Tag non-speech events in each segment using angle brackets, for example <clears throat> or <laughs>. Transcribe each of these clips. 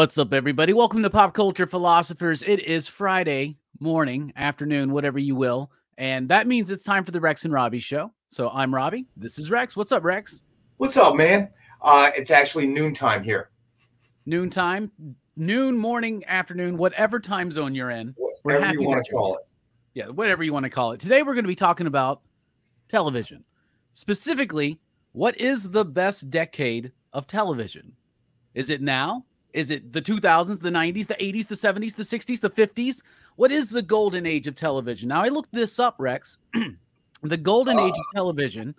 What's up, everybody? Welcome to Pop Culture Philosophers. It is Friday morning, afternoon, whatever you will. And that means it's time for the Rex and Robbie show. So I'm Robbie. This is Rex. What's up, Rex? What's up, man? Uh, it's actually noontime here. Noontime, noon, morning, afternoon, whatever time zone you're in. Whatever you want to call it. Yeah, whatever you want to call it. Today, we're going to be talking about television. Specifically, what is the best decade of television? Is it now? Is it the 2000s, the 90s, the 80s, the 70s, the 60s, the 50s? What is the golden age of television? Now, I looked this up, Rex. <clears throat> the golden age of television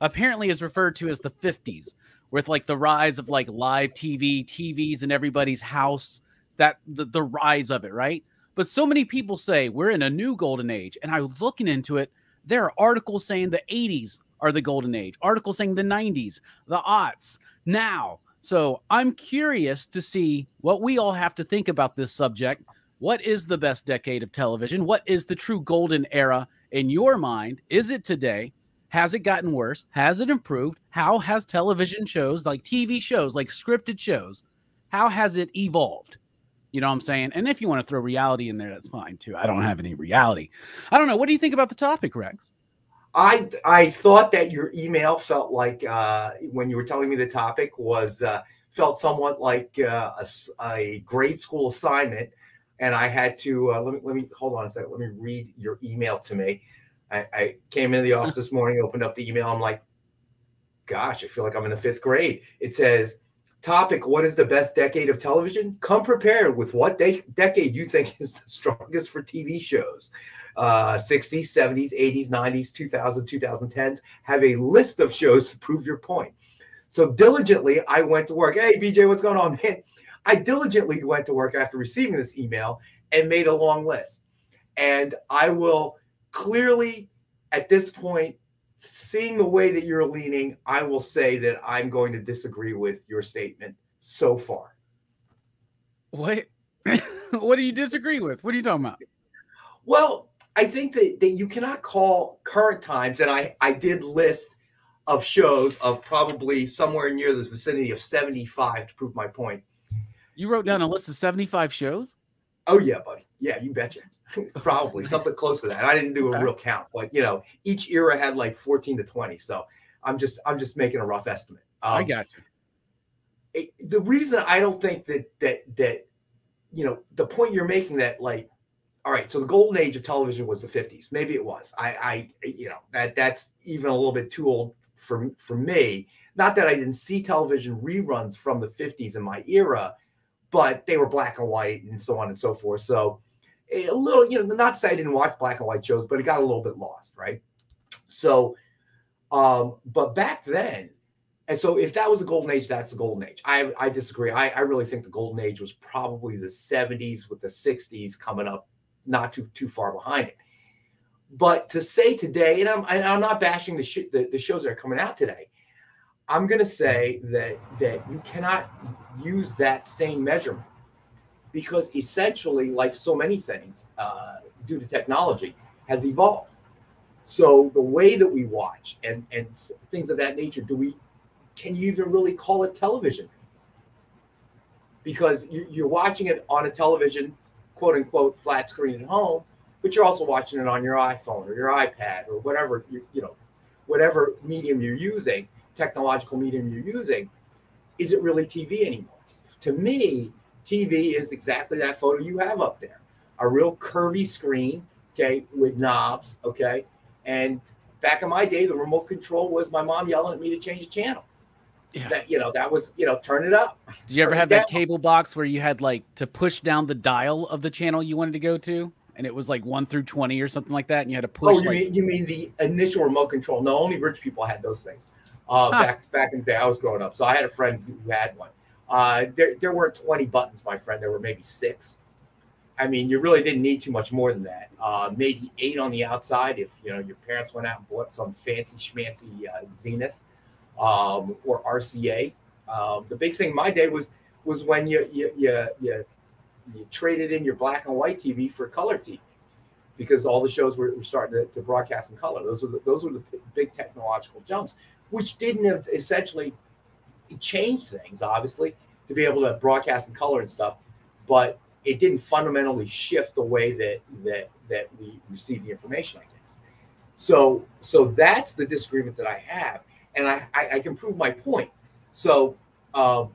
apparently is referred to as the 50s, with like the rise of like live TV, TVs in everybody's house, that the, the rise of it, right? But so many people say we're in a new golden age. And I was looking into it. There are articles saying the 80s are the golden age, articles saying the 90s, the aughts, now. So I'm curious to see what we all have to think about this subject. What is the best decade of television? What is the true golden era in your mind? Is it today? Has it gotten worse? Has it improved? How has television shows, like TV shows, like scripted shows, how has it evolved? You know what I'm saying? And if you want to throw reality in there, that's fine too. I don't have any reality. I don't know. What do you think about the topic, Rex? I I thought that your email felt like uh, when you were telling me the topic was uh, felt somewhat like uh, a, a, grade school assignment, and I had to uh, let me let me hold on a second. Let me read your email to me. I, I came into the office this morning, opened up the email. I'm like, gosh, I feel like I'm in the fifth grade. It says, topic: What is the best decade of television? Come prepared with what de- decade you think is the <laughs> strongest for TV shows uh, 60s, 70s, 80s, 90s, 2000, 2010s. Have a list of shows to prove your point. So diligently, I went to work. Hey, BJ, what's going on, man? I diligently went to work after receiving this email and made a long list. And I will clearly, at this point, seeing the way that you're leaning, I will say that I'm going to disagree with your statement so far. What? <laughs> what do you disagree with? What are you talking about? Well, I think that, that you cannot call current times, and I, I did list of shows of probably somewhere near the vicinity of 75 to prove my point. You wrote down a list of 75 shows? Oh yeah, buddy. Yeah, you betcha. <laughs> probably something close to that. I didn't do a real count, but you know, each era had like 14 to 20. So I'm just I'm just making a rough estimate. Um, I got you. It, the reason I don't think that that that you know the point you're making that like all right, so the golden age of television was the 50s. Maybe it was. I, I, you know, that that's even a little bit too old for for me. Not that I didn't see television reruns from the 50s in my era, but they were black and white and so on and so forth. So a little, you know, not to say I didn't watch black and white shows, but it got a little bit lost, right? So, um, but back then, and so if that was the golden age, that's the golden age. I I disagree. I, I really think the golden age was probably the 70s with the 60s coming up not too too far behind it. But to say today, and I'm I'm not bashing the, sh- the, the shows that are coming out today. I'm going to say that that you cannot use that same measurement because essentially, like so many things, uh, due to technology, has evolved. So the way that we watch and and things of that nature, do we can you even really call it television? Because you, are watching it on a television quote unquote flat screen at home, but you're also watching it on your iPhone or your iPad or whatever you you know, whatever medium you're using, technological medium you're using, is it really TV anymore? To me, TV is exactly that photo you have up there. A real curvy screen, okay, with knobs, okay. And back in my day, the remote control was my mom yelling at me to change the channel. Yeah. That you know, that was you know, turn it up. Did you ever have that cable box where you had like to push down the dial of the channel you wanted to go to, and it was like one through twenty or something like that, and you had to push? Oh, you like... mean you mean the initial remote control? No, only rich people had those things. Uh, huh. Back back in the day, I was growing up, so I had a friend who had one. Uh, there there weren't twenty buttons, my friend. There were maybe six. I mean, you really didn't need too much more than that. Uh, maybe eight on the outside if you know your parents went out and bought some fancy schmancy uh, Zenith um, or RCA. Um, the big thing my day was was when you you you you, you traded in your black and white TV for color TV because all the shows were, were starting to, to, broadcast in color. Those were the, those were the big technological jumps, which didn't essentially change things. Obviously, to be able to broadcast in color and stuff, but it didn't fundamentally shift the way that that that we receive the information. I guess. So so that's the disagreement that I have, and I I, I can prove my point. So. Um,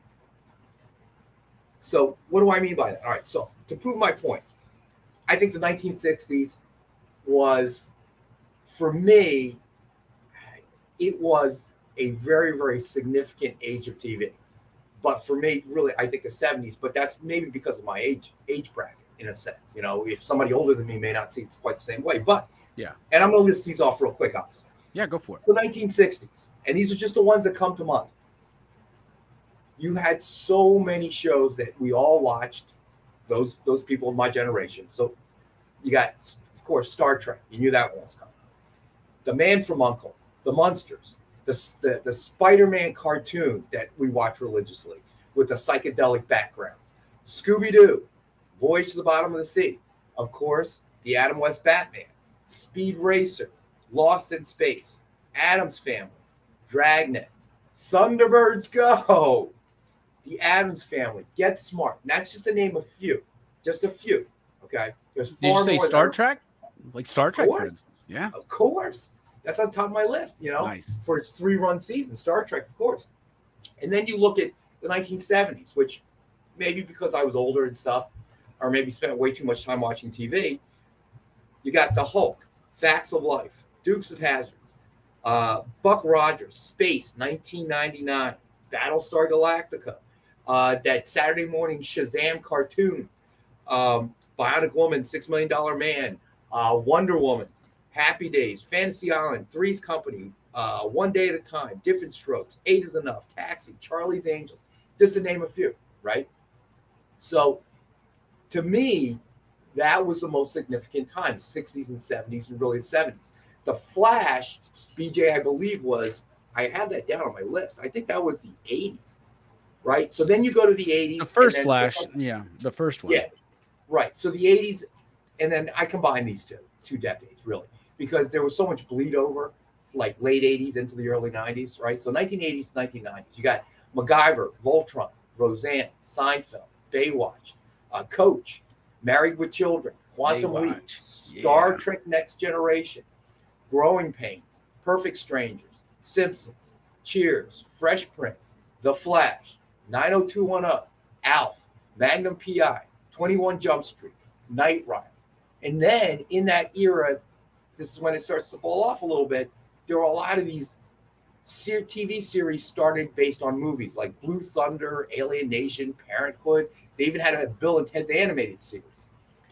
so what do I mean by that? All right. So to prove my point, I think the 1960s was, for me, it was a very, very significant age of TV. But for me, really, I think the 70s, but that's maybe because of my age age bracket in a sense. You know, if somebody older than me may not see it quite the same way. But yeah. And I'm gonna list these off real quick, honestly. Yeah, go for it. So 1960s. And these are just the ones that come to mind. You had so many shows that we all watched, those those people of my generation. So you got, of course, Star Trek. You knew that one was coming. The Man from Uncle, The Munsters, the, the, the Spider Man cartoon that we watch religiously with the psychedelic backgrounds, Scooby Doo, Voyage to the Bottom of the Sea, of course, the Adam West Batman, Speed Racer, Lost in Space, Addams Family, Dragnet, Thunderbirds Go, The Addams Family, Get Smart. And that's just to name a few, just a few. Okay. There's Did you say Star Trek? Like Star Trek, for instance. Yeah. Of course. That's on top of my list, you know, nice. for its three run season, Star Trek, of course. And then you look at the 1970s, which maybe because I was older and stuff, or maybe spent way too much time watching TV, you got the Hulk, Facts of Life, Dukes of Hazzards, uh, Buck Rogers, Space, 1999, Battlestar Galactica, uh, that Saturday morning Shazam cartoon, um, Bionic Woman, Six Million Dollar Man, uh, Wonder Woman, Happy Days, Fantasy Island, Three's Company, uh, One Day at a Time, Diff'rent Strokes, Eight is Enough, Taxi, Charlie's Angels, just to name a few, right? So to me, that was the most significant time, 60s and 70s and really the 70s. The Flash, BJ, I believe, was, I have that down on my list. I think that was the 80s, right? So then you go to the 80s. The first Flash, yeah, the first one. Yeah, right. So the 80s, and then I combine these two, two decades, really because there was so much bleed over, like late 80s into the early 90s, right? So 1980s, 1990s. You got MacGyver, Voltron, Roseanne, Seinfeld, Baywatch, uh, Coach, Married with Children, Quantum. Leap, Star yeah. Trek Next Generation, Growing Pains, Perfect Strangers, Simpsons, Cheers, Fresh Prince, The Flash, 90210, Alf, Magnum PI, 21 Jump Street, Knight Rider. And then in that era, this is when it starts to fall off a little bit. There were a lot of these TV series started based on movies like Blue Thunder, Alien Nation, Parenthood. They even had a Bill and Ted's animated series.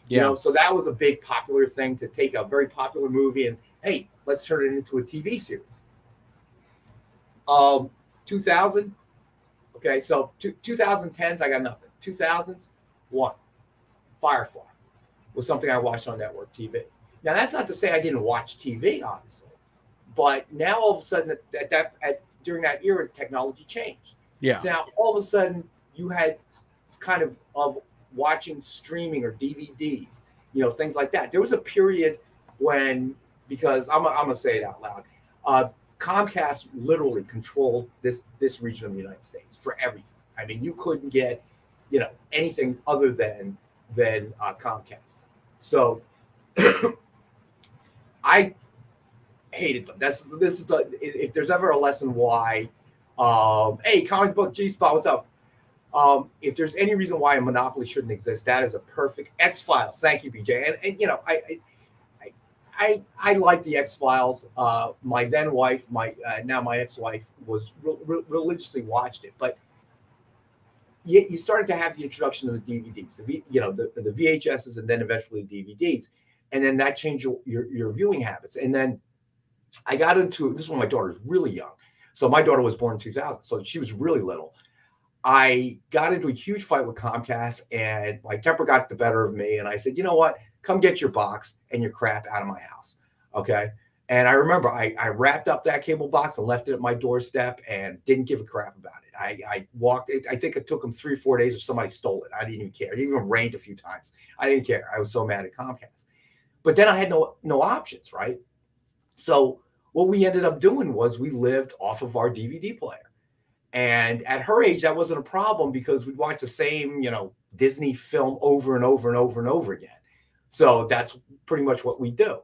Yeah. You know, so that was a big popular thing to take a very popular movie and hey, let's turn it into a TV series. Um, 2000. Okay, so two, 2010s, I got nothing. 2000s, one. Firefly was something I watched on network TV. Now that's not to say I didn't watch TV, obviously, but now all of a sudden at that at, during that era, technology changed. Yeah. So now all of a sudden you had kind of of watching streaming or DVDs, you know, things like that. There was a period when because I'm I'm gonna say it out loud. Uh, Comcast literally controlled this this region of the United States for everything. I mean, you couldn't get, you know, anything other than than uh, Comcast. So <coughs> I hated them. That's this is the if there's ever a lesson why. Um, hey, comic book G spot, what's up? Um, if there's any reason why a monopoly shouldn't exist, that is a perfect X Files. Thank you, BJ. And, and you know, I, I, I, I like the X Files. Uh, my then wife, my uh, now my ex wife, was re- re- religiously watched it, but you, you started to have the introduction of the DVDs, the v, you know the, the VHSs, and then eventually DVDs and then that changed your, your, your viewing habits. And then I got into this when my daughter was really young. So my daughter was born in 2000, so she was really little. I got into a huge fight with Comcast, and my temper got the better of me. And I said, you know what? Come get your box and your crap out of my house. Okay. And I remember I, I wrapped up that cable box and left it at my doorstep and didn't give a crap about it. I, I walked, I think it took them three or four days or somebody stole it. I didn't even care. It even rained a few times. I didn't care. I was so mad at Comcast. But then I had no no options, right? So what we ended up doing was we lived off of our DVD player. And at her age, that wasn't a problem because we'd watch the same, you know, Disney film over and over and over and over again. So that's pretty much what we do.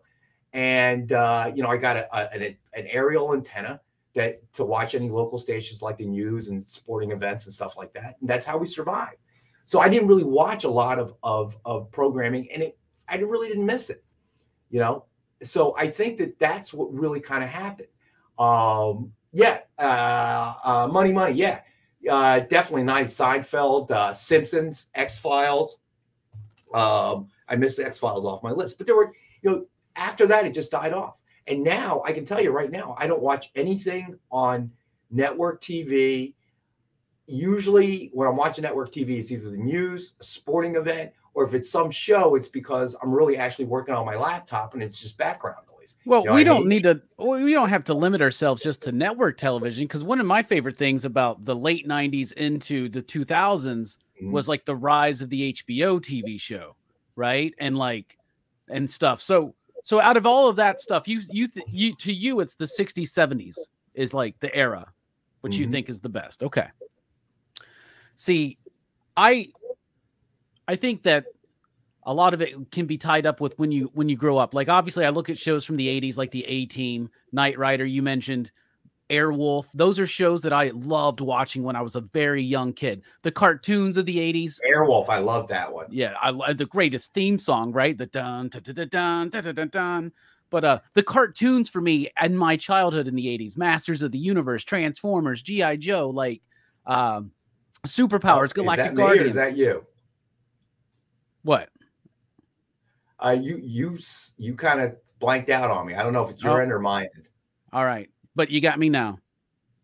And uh, you know, I got a, a, an, an aerial antenna that to watch any local stations like the news and sporting events and stuff like that. And that's how we survive. So I didn't really watch a lot of of, of programming, and it I really didn't miss it. You know, so I think that that's what really kind of happened. Um, yeah, uh, uh, money, money, yeah, uh, definitely nice. Seinfeld, uh, Simpsons, X Files. Um, I missed the X Files off my list, but there were, you know, after that it just died off. And now I can tell you right now, I don't watch anything on network TV. Usually, when I'm watching network TV, it's either the news, a sporting event, or if it's some show, it's because I'm really actually working on my laptop and it's just background noise. Well, you know we don't mean? need to, we don't have to limit ourselves just to network television because one of my favorite things about the late 90s into the 2000s mm-hmm. was like the rise of the HBO TV show, right? And like, and stuff. So, so out of all of that stuff, you, you, th- you, to you, it's the 60s, 70s is like the era, which mm-hmm. you think is the best. Okay. See, I, I think that a lot of it can be tied up with when you when you grow up. Like obviously, I look at shows from the '80s, like the A Team, Knight Rider. You mentioned Airwolf. Those are shows that I loved watching when I was a very young kid. The cartoons of the '80s. Airwolf, I love that one. Yeah, I the greatest theme song, right? The dun dun dun dun dun dun dun. But uh, the cartoons for me and my childhood in the '80s, Masters of the Universe, Transformers, GI Joe, like um, Superpowers, oh, Galactic Guardian. is that you? What? Uh, you you you kind of blanked out on me. I don't know if it's your oh. end or end. All right, but you got me now.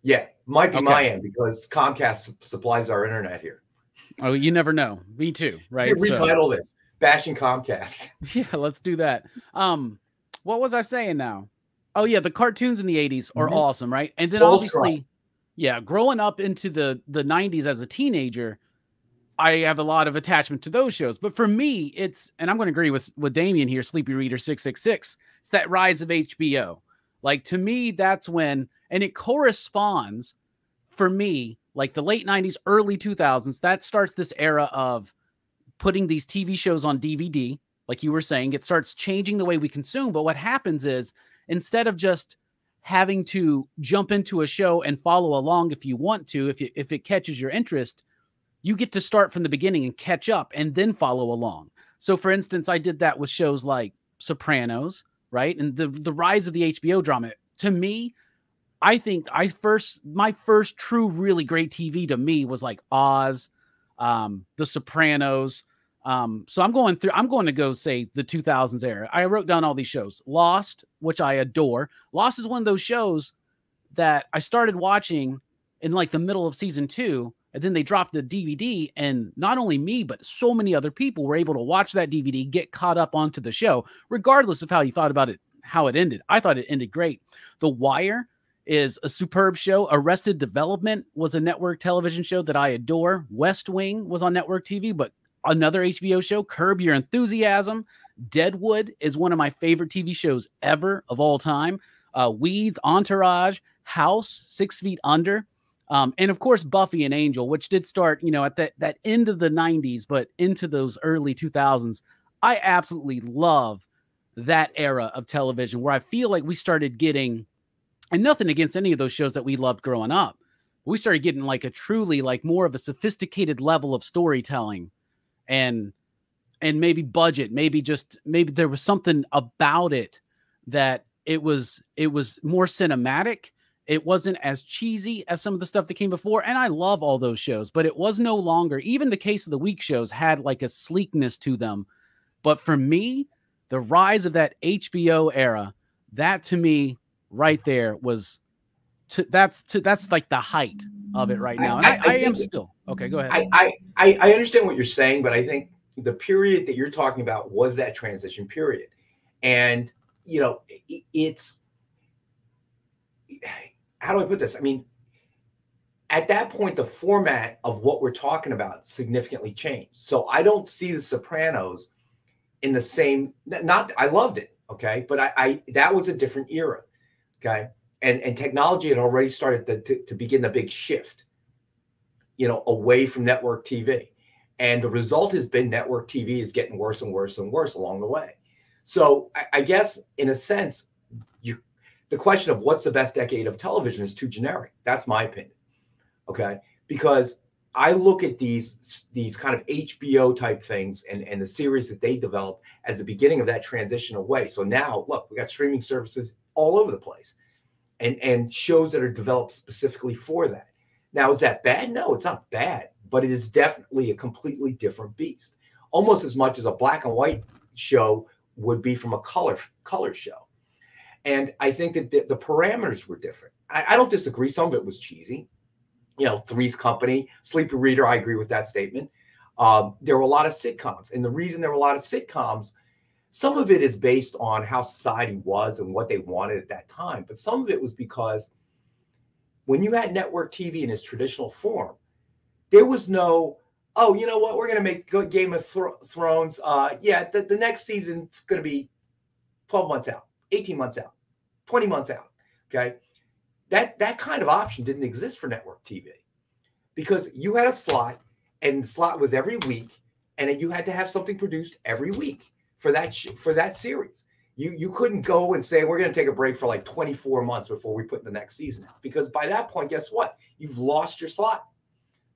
Yeah, might be okay. my end because Comcast supplies our internet here. Oh, you never know. Me too, <laughs> right? retitle so. this bashing Comcast. <laughs> <laughs> Yeah, let's do that. Um, what was I saying now? Oh yeah, the cartoons in the '80s are mm-hmm. awesome, right? And then Full obviously, yeah, growing up into the the '90s as a teenager, I have a lot of attachment to those shows. But for me, it's and I'm going to agree with with Damien here, Sleepy Reader 666. It's that rise of HBO. Like to me, that's when and it corresponds for me, like the late 90s, early 2000s, that starts this era of putting these TV shows on DVD, like you were saying, it starts changing the way we consume. But what happens is instead of just having to jump into a show and follow along if you want to, if you, if it catches your interest, you get to start from the beginning and catch up and then follow along. So, for instance, I did that with shows like Sopranos, right? And the, the rise of the HBO drama. To me, I think I first, my first true, really great TV to me was like Oz, um, The Sopranos. Um, so I'm going through, I'm going to go say the 2000s era. I wrote down all these shows. Lost, which I adore. Lost is one of those shows that I started watching in like the middle of season two and then they dropped the DVD, and not only me, but so many other people were able to watch that DVD, get caught up onto the show, regardless of how you thought about it, how it ended. I thought it ended great. The Wire is a superb show. Arrested Development was a network television show that I adore. West Wing was on network TV, but another HBO show, Curb Your Enthusiasm. Deadwood is one of my favorite TV shows ever of all time. Uh, Weeds, Entourage, House, Six Feet Under. Um, and of course, Buffy and Angel, which did start, you know, at that that end of the '90s, but into those early 2000s. I absolutely love that era of television where I feel like we started getting, and nothing against any of those shows that we loved growing up. We started getting like a truly like more of a sophisticated level of storytelling, and and maybe budget, maybe just maybe there was something about it that it was it was more cinematic it wasn't as cheesy as some of the stuff that came before. And I love all those shows, but it was no longer, even the Case of the Week shows had like a sleekness to them. But for me, the rise of that HBO era, that to me right there was to, that's to, that's like the height of it right now. And I, I, I, I am still okay. Go ahead. I, I I understand what you're saying, but I think the period that you're talking about was that transition period, and you know it's how do I put this? I mean, at that point, the format of what we're talking about significantly changed. So I don't see The Sopranos in the same. Not I loved it, okay, but I, I that was a different era, okay, and and technology had already started to, to, to begin the big shift, you know, away from network TV. And the result has been network TV is getting worse and worse and worse along the way. So I, I guess in a sense, the question of what's the best decade of television is too generic. That's my opinion. Okay. Because I look at these these kind of HBO type things and, and the series that they developed as the beginning of that transition away. So now look, we got streaming services all over the place and, and shows that are developed specifically for that. Now, is that bad? No, it's not bad, but it is definitely a completely different beast. Almost as much as a black and white show would be from a color color show. And I think that the, the parameters were different. I, I, don't disagree. Some of it was cheesy. You know, Three's Company, Sleepy Reader. I agree with that statement. Um, there were a lot of sitcoms, and the reason there were a lot of sitcoms, some of it is based on how society was and what they wanted at that time, but some of it was because when you had network TV in its traditional form, there was no oh, you know what? We're going to make Game of Thrones. Uh, yeah, the, the next season's going to be 12 months out, 18 months out, 20 months out. Okay. That, that kind of option didn't exist for network TV because you had a slot and the slot was every week and then you had to have something produced every week for that for that series. You you couldn't go and say we're going to take a break for like 24 months before we put the next season out because by that point guess what? You've lost your slot.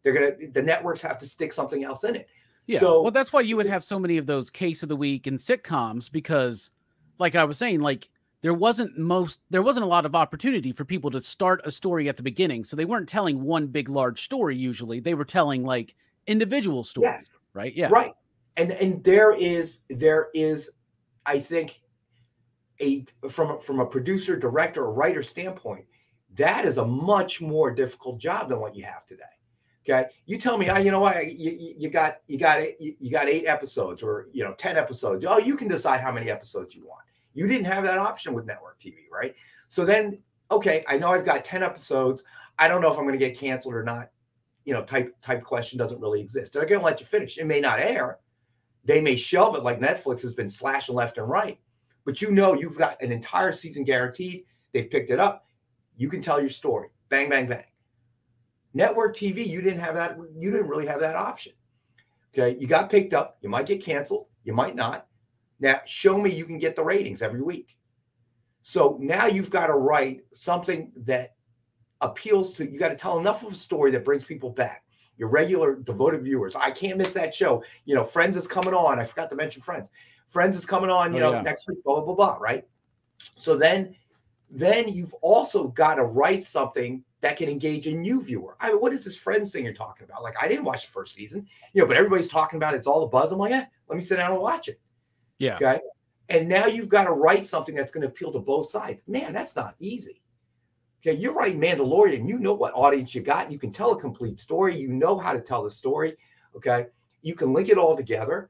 They're gonna the networks have to stick something else in it. Yeah. So well, that's why you would have so many of those case of the week and sitcoms because, like I was saying, like there wasn't most there wasn't a lot of opportunity for people to start a story at the beginning. So they weren't telling one big large story usually. They were telling like individual stories. Yes. Right. Yeah. Right. And and there is there is, I think, a from from a producer, director, or writer standpoint, that is a much more difficult job than what you have today. Okay, you tell me, oh, you know what, you, you got you got eight, you got eight episodes or you know ten episodes. Oh, you can decide how many episodes you want. You didn't have that option with network TV, right? So then, okay, I know I've got ten episodes. I don't know if I'm going to get canceled or not. You know, type type question doesn't really exist. They're going to let you finish. It may not air. They may shelve it like Netflix has been slashing left and right. But you know you've got an entire season guaranteed. They've picked it up. You can tell your story. Bang, bang, bang. Network TV, you didn't have that. You didn't really have that option. Okay, you got picked up. You might get canceled. You might not. Now, show me you can get the ratings every week. So now you've got to write something that appeals to. You got to tell enough of a story that brings people back. Your regular devoted viewers. I can't miss that show. You know, Friends is coming on. I forgot to mention Friends. Friends is coming on. You oh, know, yeah. next week. Blah blah blah. Right. So then, then you've also got to write something that can engage a new viewer. I mean, what is this friends thing you're talking about? Like, I didn't watch the first season, you know, but everybody's talking about it. it's all the buzz. I'm like, yeah, let me sit down and watch it. Yeah. Okay. And now you've got to write something that's going to appeal to both sides. Man, that's not easy. Okay. You're writing Mandalorian. You know what audience you got. You can tell a complete story. You know how to tell the story. Okay. You can link it all together.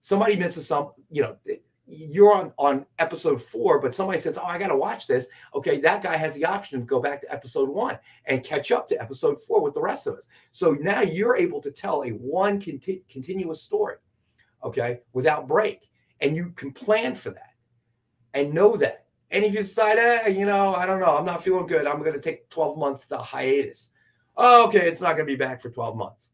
Somebody misses some, you know, eh, you're on on episode four, but somebody says, "Oh, I got to watch this." Okay, that guy has the option to go back to episode one and catch up to episode four with the rest of us. So now you're able to tell a one conti- continuous story, okay, without break, and you can plan for that and know that. And if you decide, eh, you know, I don't know, I'm not feeling good, I'm going to take 12 months to hiatus. Oh, okay, it's not going to be back for 12 months.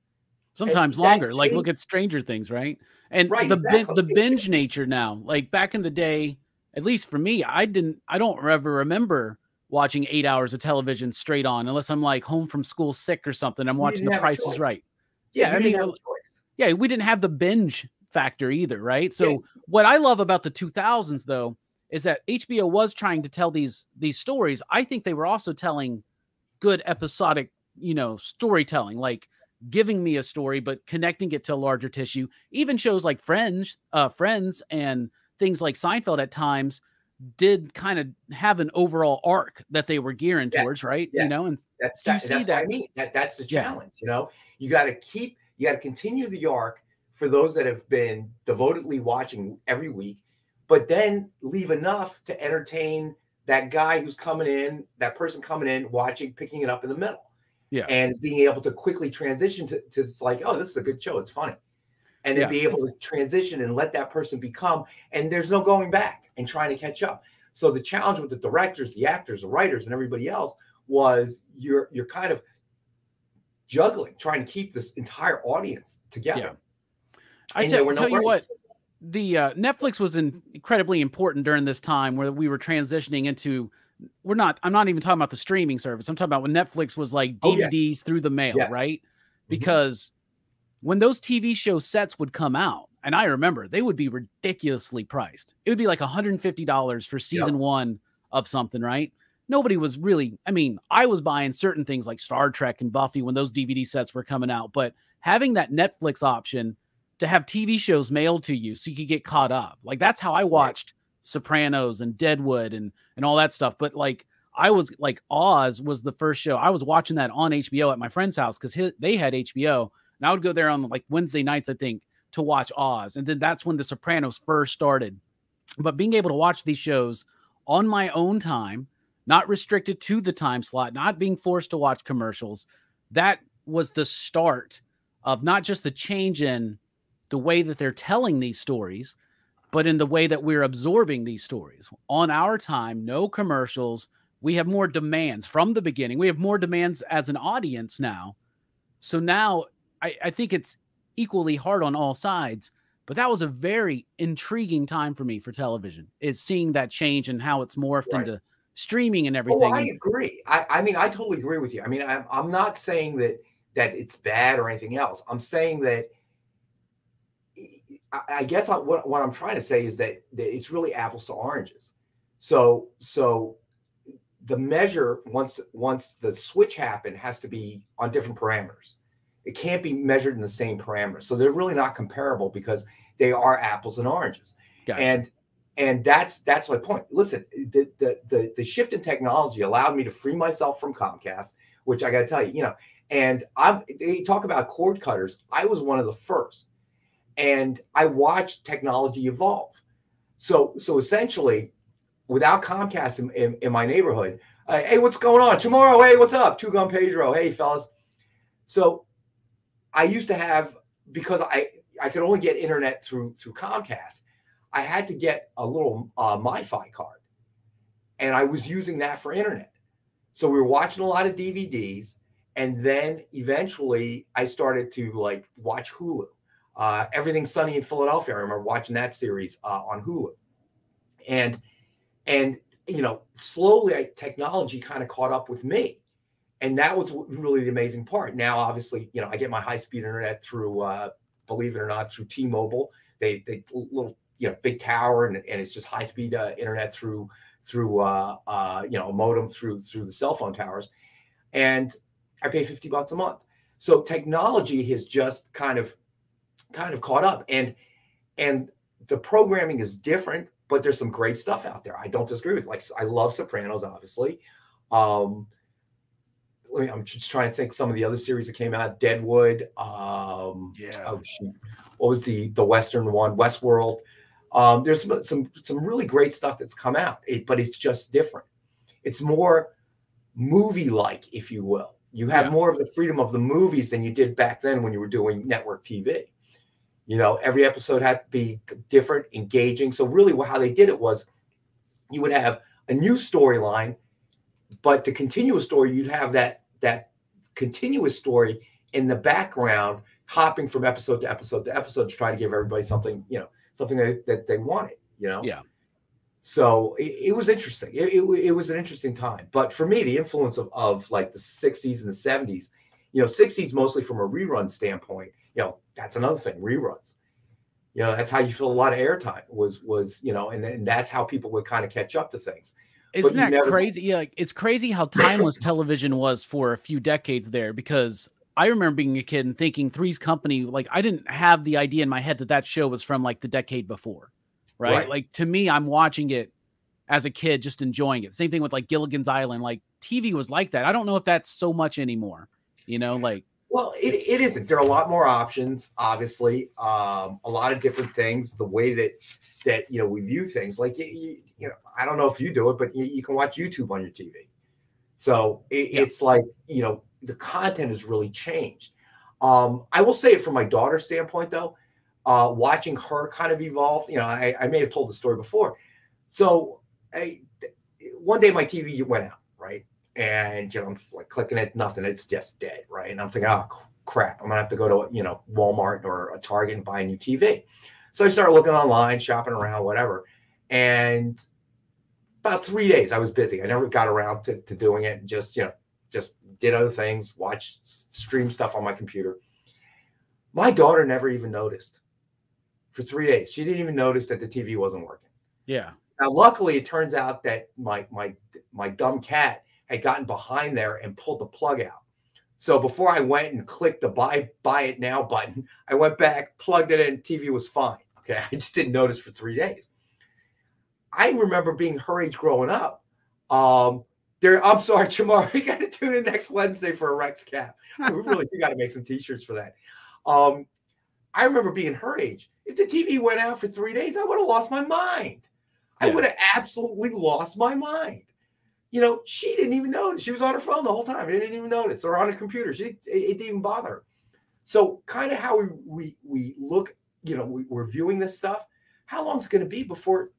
Sometimes and longer. Like look at Stranger Things, right? And right, the exactly. the binge nature now, like back in the day, at least for me, I didn't I don't ever remember watching eight hours of television straight on unless I'm like home from school sick or something. I'm watching The Price is Right. Yeah, I mean, yeah, we didn't have the binge factor either, right? So yeah. What I love about the 2000s though is that HBO was trying to tell these these stories. I think they were also telling good episodic, you know, storytelling. Like giving me a story, but connecting it to a larger tissue. Even shows like Friends, uh, Friends, and things like Seinfeld at times did kind of have an overall arc that they were gearing yes. towards, right? Yes. You know, and that's that, that's that? I mean. That that's the challenge. Yeah. You know, you got to keep, you got to continue the arc for those that have been devotedly watching every week, but then leave enough to entertain that guy who's coming in, that person coming in, watching, picking it up in the middle yeah. and being able to quickly transition to, to it's like, oh, this is a good show. It's funny. And then yeah. be able to transition and let that person become, and there's no going back and trying to catch up. So the challenge with the directors, the actors, the writers, and everybody else was you're you're kind of juggling, trying to keep this entire audience together. Yeah. I tell, no tell you what, the uh, Netflix was in, incredibly important during this time where we were transitioning into. We're not. I'm not even talking about the streaming service. I'm talking about when Netflix was like DVDs oh, yeah. through the mail, yes. right? Mm-hmm. Because mm-hmm. when those TV show sets would come out, and I remember they would be ridiculously priced. It would be like $150 for season yep. one of something, right? Nobody was really, I mean, I was buying certain things like Star Trek and Buffy when those DVD sets were coming out, but having that Netflix option to have TV shows mailed to you so you could get caught up. Like that's how I watched. Sopranos and Deadwood and and all that stuff. But like I was like Oz was the first show. I was watching that on HBO at my friend's house because they had HBO, and I would go there on like Wednesday nights, I think, to watch Oz. And then that's when The Sopranos first started. But being able to watch these shows on my own time, not restricted to the time slot, not being forced to watch commercials, that was the start of not just the change in the way that they're telling these stories, but in the way that we're absorbing these stories on our time, no commercials. We have more demands from the beginning. We have more demands as an audience now. So now I, I think it's equally hard on all sides. But that was a very intriguing time for me for television, is seeing that change and how it's morphed right. into streaming and oh, everything. Oh, I agree. I, I mean, I totally agree with you. I mean, I'm, I'm not saying that that it's bad or anything else. I'm saying that I, I guess I, what, what I'm trying to say is that, that it's really apples to oranges. So so the measure once once the switch happened has to be on different parameters. It can't be measured in the same parameters. So they're really not comparable because they are apples and oranges. Gotcha. And and that's that's my point. Listen, the, the the the shift in technology allowed me to free myself from Comcast, which I got to tell you, you know. And I'm they talk about cord cutters. I was one of the first, and I watched technology evolve. So so essentially, without Comcast in, in, in my neighborhood, uh, hey, what's going on tomorrow? Hey, what's up? Two Gun Pedro. Hey, fellas. So I used to have because I I could only get internet through through Comcast. I had to get a little uh, MiFi card, and I was using that for internet. So we were watching a lot of DVDs, and then eventually I started to like watch Hulu. Uh, Everything Sunny in Philadelphia. I remember watching that series uh, on Hulu, and and you know slowly I, technology kind of caught up with me and that was really the amazing part. Now, obviously, you know, I get my high speed internet through, uh, believe it or not, through T-Mobile. They they little you know big tower and, and it's just high speed uh, internet through through uh, uh, you know a modem through through the cell phone towers, and I pay fifty bucks a month. So technology has just kind of kind of caught up, and and the programming is different, but there's some great stuff out there. I don't disagree with. Like I love Sopranos, obviously. Um, let me, I'm just trying to think some of the other series that came out. Deadwood. Um, yeah. Oh shoot. What was the the Western one? Westworld. Um, there's some, some some really great stuff that's come out, it, but it's just different. It's more movie like, if you will. You have yeah. more of the freedom of the movies than you did back then when you were doing network TV. You know, every episode had to be different, engaging. So really, how they did it was, you would have a new storyline, but to continue a story, you'd have that that continuous story in the background, hopping from episode to episode to episode to try to give everybody something, you know, something that, that they wanted, you know? Yeah. So it, it was interesting. It, it, it, was an interesting time. But for me, the influence of, of like the 60s and the 70s, you know, 60s mostly from a rerun standpoint, you know, that's another thing, reruns. You know, that's how you fill a lot of airtime was was, you know, and, and that's how people would kind of catch up to things. Isn't that never... crazy? Yeah, it's crazy how timeless <laughs> television was for a few decades there because I remember being a kid and thinking Three's Company, like I didn't have the idea in my head that that show was from like the decade before, right? right? Like to me, I'm watching it as a kid, just enjoying it. Same thing with like Gilligan's Island. Like TV was like that. I don't know if that's so much anymore. You know, like well, it, it isn't. There are a lot more options, obviously, um, a lot of different things. The way that that you know we view things, like you, you know, I don't know if you do it, but you, you can watch YouTube on your TV. So it, yeah. it's like you know the content has really changed. Um, I will say it from my daughter's standpoint, though, uh, watching her kind of evolve. You know, I, I may have told the story before. So I, one day my TV went out? And you know, I'm like clicking it, nothing. It's just dead, right? And I'm thinking, oh crap, I'm gonna have to go to you know Walmart or a Target and buy a new TV. So I started looking online, shopping around, whatever. And about three days, I was busy. I never got around to, to doing it. Just you know, just did other things, watch, stream stuff on my computer. My daughter never even noticed for three days. She didn't even notice that the TV wasn't working. Yeah. Now, luckily, it turns out that my my my dumb cat had gotten behind there and pulled the plug out. So before I went and clicked the buy buy it now button, I went back, plugged it in, TV was fine. <laughs> Okay, I just didn't notice for three days. I remember being her age growing up. Um, there, I'm sorry, <laughs> Jamar, you got to tune in next Wednesday for a Rex cap. <laughs> We really do got to make some T-shirts for that. Um, I remember being her age. If the TV went out for three days, I would have lost my mind. I would have absolutely lost my mind. You know, she didn't even notice. She was on her phone the whole time. She didn't even notice, or on a computer. She it, it didn't even bother her. So, kind of how we we we look, you know, we, we're viewing this stuff. How long is it going to be before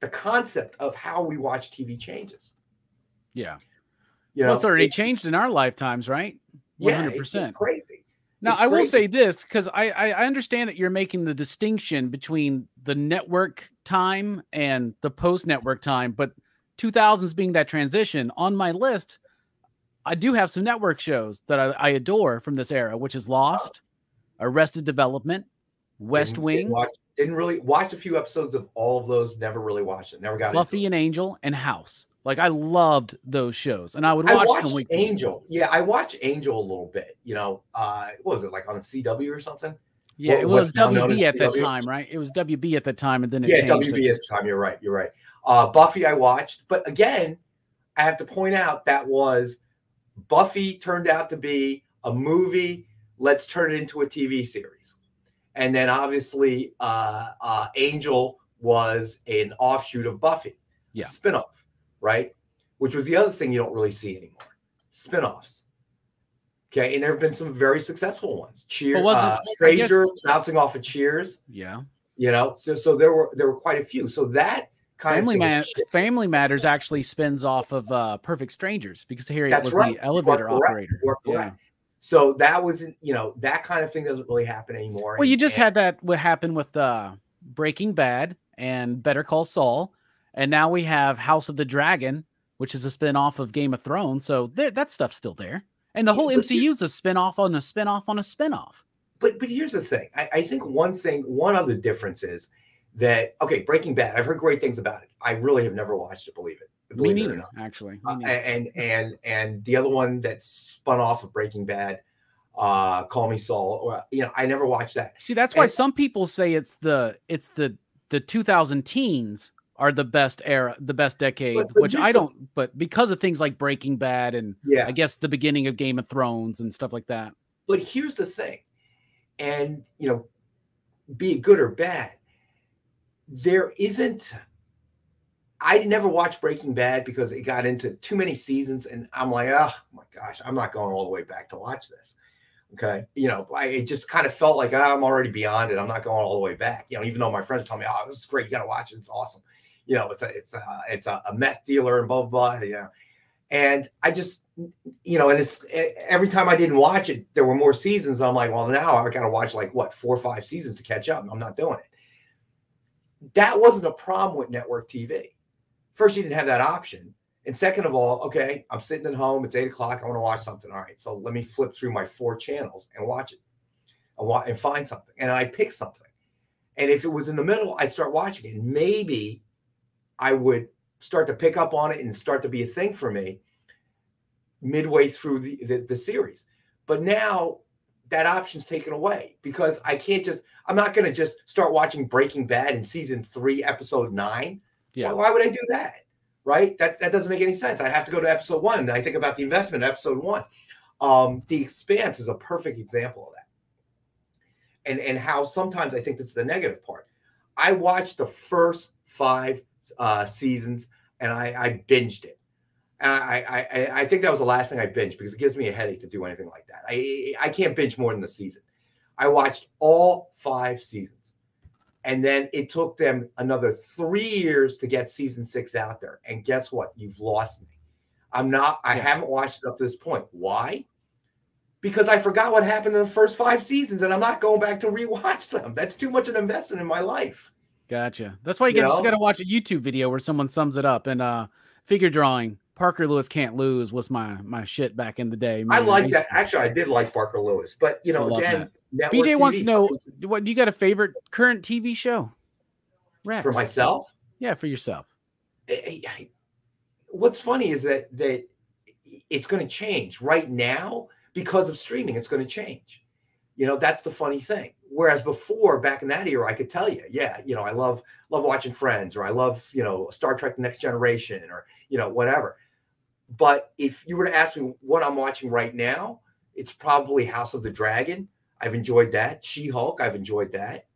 the concept of how we watch TV changes? Yeah, you know, well, it's already it, changed in our lifetimes, right? One hundred percent. Crazy. Now, it's I will say this because I, I understand that you're making the distinction between the network time and the post network time, but 2000s being that transition on my list, I do have some network shows that I, I adore from this era, which is Lost, Arrested Development, West didn't, Wing. Didn't, watch, didn't, really watch a few episodes of all of those. Never really watched it. Never got it Buffy and Angel and House. Like I loved those shows, and I would watch I them. Week Angel, yeah, I watch Angel a little bit. You know, uh, what was it like on a CW or something? Yeah, what, it was WB at that time, right? It was WB at the time, and then it yeah, WB at the time. You're right. You're right. Uh, Buffy, I watched, but again, I have to point out that was Buffy turned out to be a movie. Let's turn it into a TV series, and then obviously, uh, uh, Angel was an offshoot of Buffy, yeah, spinoff right? Which was the other thing you don't really see anymore. Spinoffs. Okay, and there have been some very successful ones. Cheers, uh, Frasier bouncing off of Cheers. Yeah, you know, so so there were there were quite a few. So that Family of Ma- Family Matters actually spins off of uh, Perfect Strangers because Harriet That's was right. the elevator operator. Yeah. So that wasn't, you know that kind of thing doesn't really happen anymore. Well, you just and, had that what happened with uh, Breaking Bad and Better Call Saul and now we have House of the Dragon, which is a spin-off of Game of Thrones. So there, that stuff's still there. And the whole MCU is a spin-off on a spin-off on a spin-off. But but here's the thing. I, I think one thing, one other difference is that okay, Breaking Bad. I've heard great things about it. I really have never watched it. Believe it. Believe Me neither, actually. Uh, and and and the other one that's spun off of Breaking Bad, uh, Call Me Saul. Or you know, I never watched that. See, that's why and, some people say it's the it's the the 2000 teens are the best era, the best decade, but, but which I don't, the, but because of things like Breaking Bad and yeah, I guess the beginning of Game of Thrones and stuff like that. But here's the thing, and you know, be it good or bad, there isn't. I never watched Breaking Bad because it got into too many seasons, and I'm like, oh my gosh, I'm not going all the way back to watch this. Okay, you know, I it just kind of felt like oh, I'm already beyond it. I'm not going all the way back. You know, even though my friends tell me, "Oh, this is great, you got to watch it. It's awesome." you know, it's a it's a it's a, meth dealer and blah blah blah. You know, and I just you know, and it's every time I didn't watch it, there were more seasons. and I'm like, well, now I got to watch like what four or five seasons to catch up. I'm not doing it. That wasn't a problem with network TV. First, you didn't have that option. And second of all, okay, I'm sitting at home. It's eight o'clock. I want to watch something. All right, so let me flip through my four channels and watch it, and, and find something. And I pick something. And if it was in the middle, I'd start watching it. And Maybe I would start to pick up on it and start to be a thing for me midway through the, the, the series. But now that option's taken away because I can't just, I'm not going to just start watching Breaking Bad in season three, episode nine. Yeah. Why, why, would I do that? Right? That, that doesn't make any sense. I'd have to go to episode one. I think about the investment episode one. Um, the Expanse is a perfect example of that. And, and how sometimes I think this is the negative part. I watched the first five uh, seasons, and I, I binged it. I, I, I think that was the last thing I binged because it gives me a headache to do anything like that. I, I can't binge more than a season. I watched all five seasons, and then it took them another three years to get season six out there. And guess what? You've lost me. I'm not. I yeah. haven't watched it up to this point. Why? Because I forgot what happened in the first five seasons, and I'm not going back to rewatch them. That's too much of an investment in my life. Gotcha. That's why you, you get, just got to watch a YouTube video where someone sums it up. And uh, figure drawing, Parker Lewis can't lose was my my shit back in the day. Man. I like that. Actually, I did like Parker Lewis, but you know, again, BJ TV, wants to know what do you got a favorite current TV show? Rex. For myself? Yeah, for yourself. I, I, what's funny is that that it's going to change right now because of streaming. It's going to change. You know, that's the funny thing. Whereas before, back in that era, I could tell you, yeah, you know, I love love watching Friends, or I love you know Star Trek: Next Generation, or you know whatever. But if you were to ask me what I'm watching right now, it's probably House of the Dragon. I've enjoyed that. She Hulk. I've enjoyed that.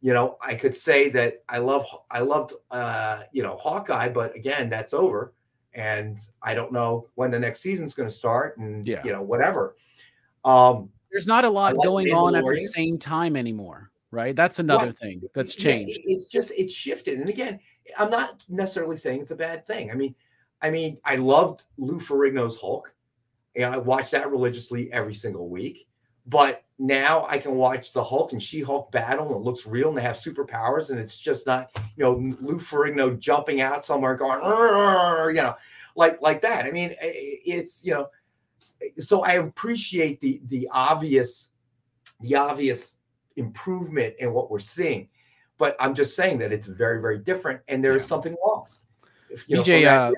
You know, I could say that I love I loved uh, you know Hawkeye, but again, that's over, and I don't know when the next season's going to start, and yeah. you know whatever. Um, There's not a lot like going on at the same time anymore, right? That's another right. thing that's changed. Yeah, it's just it's shifted, and again, I'm not necessarily saying it's a bad thing. I mean, I mean, I loved Lou Ferrigno's Hulk, and I watched that religiously every single week. But now I can watch the Hulk and She Hulk battle and it looks real and they have superpowers and it's just not, you know, Lou Ferrigno jumping out somewhere going, you know, like like that. I mean, it's you know, so I appreciate the the obvious the obvious improvement in what we're seeing, but I'm just saying that it's very very different and there is yeah. something lost. If, you BJ, know, uh,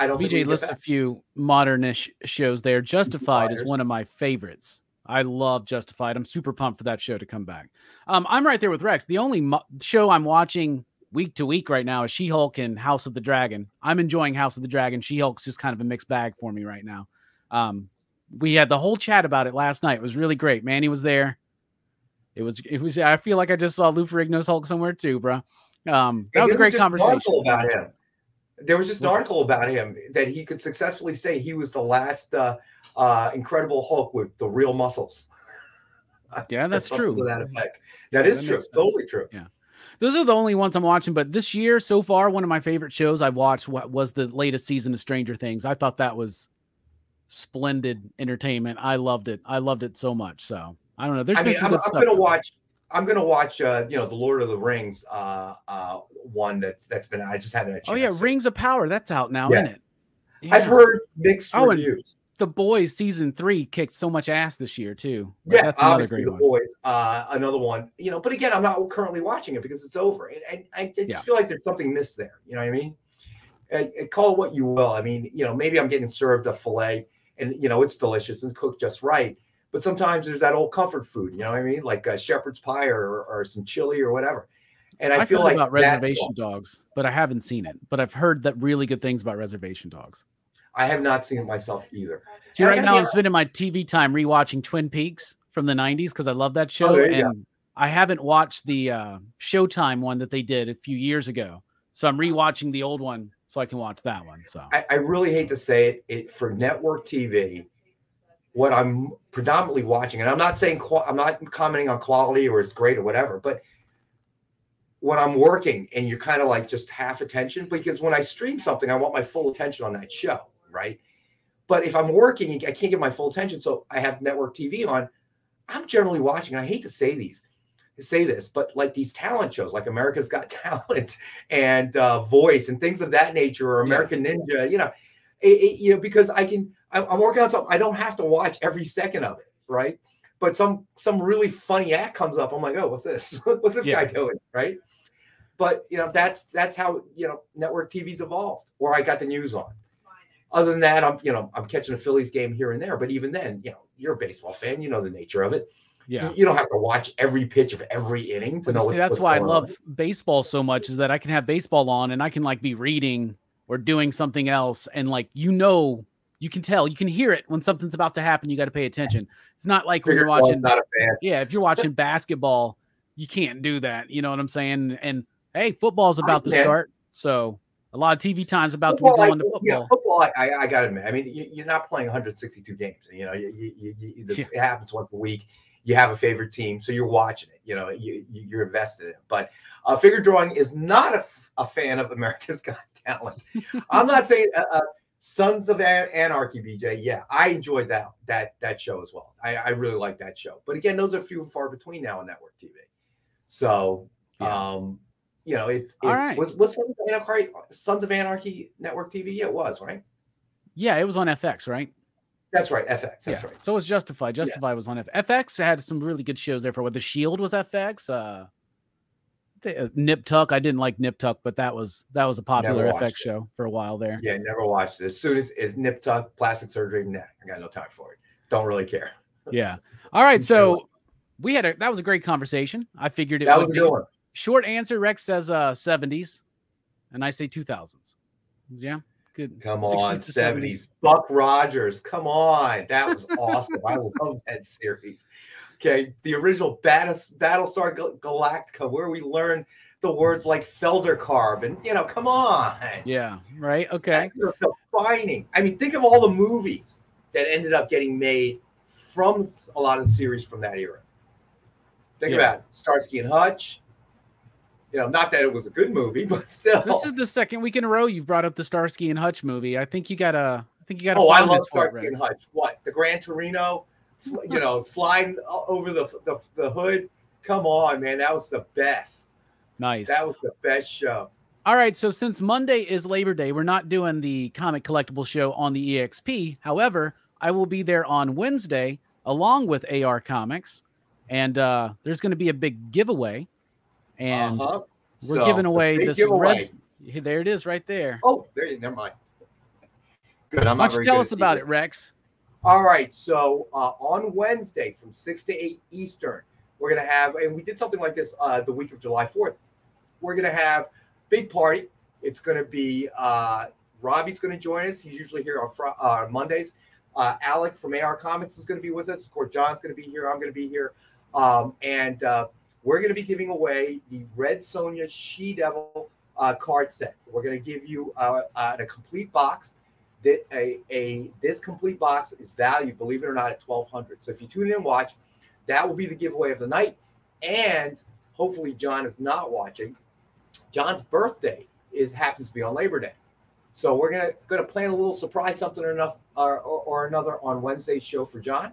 I don't. BJ lists a few modernish shows there. Justified is one of my favorites. I love Justified. I'm super pumped for that show to come back. Um, I'm right there with Rex. The only mo- show I'm watching week to week right now is She Hulk and House of the Dragon. I'm enjoying House of the Dragon. She Hulk's just kind of a mixed bag for me right now. Um, we had the whole chat about it last night. It was really great. Manny was there. It was. It was. I feel like I just saw Lou Ferrigno's Hulk somewhere too, bro. Um, that was a great conversation about him. There was just an article about him that he could successfully say he was the last uh, uh, Incredible Hulk with the real muscles. Yeah, <laughs> that's, true. To that effect. That yeah, is that true. Totally true. Yeah. Those are the only ones I'm watching. But this year, so far, one of my favorite shows I watched what was the latest season of Stranger Things. I thought that was splendid entertainment. I loved it. I loved it so much. So I don't know. There's I been mean, some I'm, good I'm stuff. gonna watch. I'm gonna watch. Uh, you know, the Lord of the Rings. Uh, uh, one that's that's been. I just haven't. oh yeah, Rings of Power. That's out now, yeah. isn't it? Yeah. I've heard mixed oh, reviews. The Boys season three kicked so much ass this year too. Yeah, that's another great The one. Boys, uh, another one. You know, but again, I'm not currently watching it because it's over, and, and I just yeah. feel like there's something missed there. You know what I mean? I, I call it what you will. I mean, you know, maybe I'm getting served a fillet, and you know, it's delicious and cooked just right. But sometimes there's that old comfort food. You know what I mean? Like a shepherd's pie or, or some chili or whatever. And I, I feel like about reservation dogs, but I haven't seen it. But I've heard that really good things about reservation dogs. I have not seen it myself either. See, right now I'm spending my TV time rewatching Twin Peaks from the 90s because I love that show. Oh, and go. I haven't watched the uh, Showtime one that they did a few years ago. So I'm rewatching the old one so I can watch that one. So I, I really hate to say it, it for network TV. What I'm predominantly watching, and I'm not saying I'm not commenting on quality or it's great or whatever, but when I'm working and you're kind of like just half attention, because when I stream something, I want my full attention on that show right? But if I'm working, I can't get my full attention. So I have network TV on. I'm generally watching. I hate to say these, to say this, but like these talent shows, like America's Got <laughs> Talent and uh, Voice and things of that nature, or American yeah. Ninja, you know, it, it, you know, because I can, I'm working on something. I don't have to watch every second of it, right? But some some really funny act comes up. I'm like, oh, what's this? <laughs> what's this yeah. guy doing, right? But you know, that's that's how you know network TV's evolved. Where I got the news on other than that, I'm you know I'm catching a Phillies game here and there. But even then, you know, you're a baseball fan. You know the nature of it. Yeah, you, don't have to watch every pitch of every inning to know. See, that's why I love on. baseball so much is that I can have baseball on and I can like be reading or doing something else, and like you know, you can tell, you can hear it when something's about to happen. You got to pay attention. It's not like when you're watching. Yeah, if you're watching <laughs> basketball, you can't do that. You know what I'm saying? And hey, football's about to start, so a lot of TV times about football, to be going to football. Yeah, football, I, I got to admit. I mean, you, are not playing 162 games. You know, you, you, you, yeah. it happens once a week. You have a favorite team, so you're watching it. You know, you, you're invested in it. But uh, figure drawing is not a, a fan of America's <laughs> Got Talent. I'm not saying uh, uh, Sons of Anarchy, BJ. Yeah, I enjoyed that that that show as well. I, I really like that show. But again, those are few and far between now on network TV. So, yeah. um, you know, it, it's right. was was Sons of, Anarchy, Sons of Anarchy network TV. Yeah, it was right. Yeah, it was on FX, right? That's right, FX. That's yeah. right. So was Justified. Justified yeah. was on FX. FX had some really good shows there for what the Shield was FX. Uh, Nip Tuck. I didn't like Nip Tuck, but that was that was a popular FX it. show for a while there. Yeah, never watched it. As soon as is Nip Tuck plastic surgery, nah, I got no time for it. Don't really care. <laughs> Yeah. All right. So we had a that was a great conversation. I figured it that was, was a good one. Short answer. Rex says uh 70s, and I say 2000s. Yeah. Good. Come on, 70s. 70s. Buck Rogers. Come on. That was awesome. I <laughs> love that series. Okay, the original Battle Battlestar Galactica, where we learn the words like Felgercarb, and you know, come on. Yeah, right. Okay. Defining. I mean, think of all the movies that ended up getting made from a lot of the series from that era. Think yeah. about it. Starsky and Hutch. You know, not that it was a good movie, <laughs> but still. This is the second week in a row you've brought up the Starsky and Hutch movie. I think you got a. I think you got. Oh, I love Starsky and Hutch. What the Gran Torino? You know, sliding over the, the, the hood. Come on, man. That was the best. Nice. That was the best show. All right. So since Monday is Labor Day, we're not doing the comic collectible show on the EXP. However, I will be there on Wednesday along with AR Comics, and uh, there's going to be a big giveaway, and uh-huh. we're so, giving away this giveaway. red. There it is, right there. Oh, there you. Never mind. Good. I'm Why don't you tell us about it, Rex? All right. So uh, on Wednesday from 6 to 8 Eastern, we're going to have, and we did something like this uh, the week of July 4th. We're going to have big party. It's going to be uh, Robbie's going to join us. He's usually here on fr- uh, Mondays. Uh, Alec from AR Comics is going to be with us. Of course, John's going to be here. I'm going to be here. Um, and uh, we're going to be giving away the Red Sonja She Devil uh, card set. We're going to give you uh, uh, a complete box that a, a this complete box is valued, believe it or not, at twelve hundred. So if you tune in and watch, that will be the giveaway of the night. And hopefully, John is not watching. John's birthday is happens to be on Labor Day, so we're gonna gonna plan a little surprise something or enough or, or, or another on Wednesday's show for John.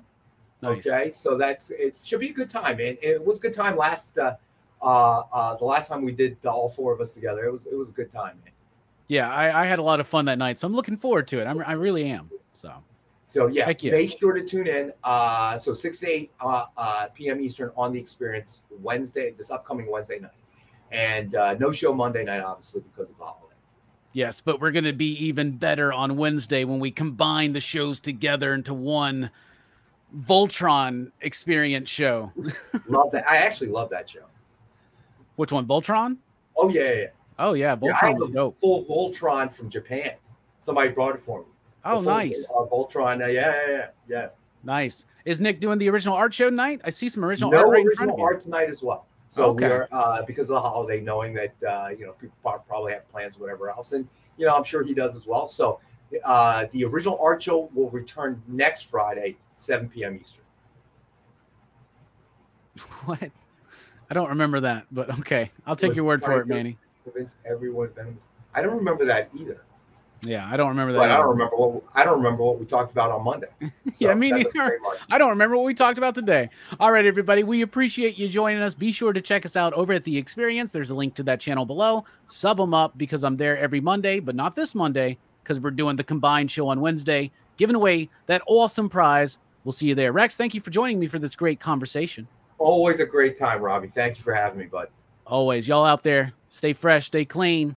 Nice. Okay, so that's it. Should be a good time, man. It was a good time last uh, uh, uh, the last time we did the, all four of us together. It was it was a good time, man yeah, I, I, had a lot of fun that night, so I'm looking forward to it. I'm, I really am. So, so yeah, make sure to tune in. Uh, so six to eight uh, uh, p.m. Eastern on the Experience Wednesday, this upcoming Wednesday night, and uh, no show Monday night, obviously because of the holiday. Yes, but we're going to be even better on Wednesday when we combine the shows together into one Voltron Experience show. <laughs> love that. I actually love that show. Which one, Voltron? Oh yeah, yeah. Oh yeah, Voltron yeah, was dope. Full Voltron from Japan. Somebody brought it for me. Oh, nice. Uh, Voltron. Uh, yeah, yeah, yeah, yeah. Nice. Is Nick doing the original art show tonight? I see some original no art right original art tonight as well. So okay. we are uh, because of the holiday, knowing that uh, you know people probably have plans, whatever else, and you know I'm sure he does as well. So uh, the original art show will return next Friday, 7 p.m. Eastern. <laughs> What? I don't remember that, but okay, I'll take your word for it, Manny convince everyone Venom. I don't remember that either. Yeah, I don't remember that. But I don't remember what I don't remember what we talked about on Monday. <laughs> So yeah, me neither. I don't remember what we talked about today. All right, everybody, we appreciate you joining us. Be sure to check us out over at the Experience. There's a link to that channel below. Sub them up because I'm there every Monday, but not this Monday because we're doing the combined show on Wednesday, giving away that awesome prize. We'll see you there, Rex. Thank you for joining me for this great conversation. Always a great time, Robbie. Thank you for having me, bud. Always, y'all out there, Stay fresh, stay clean.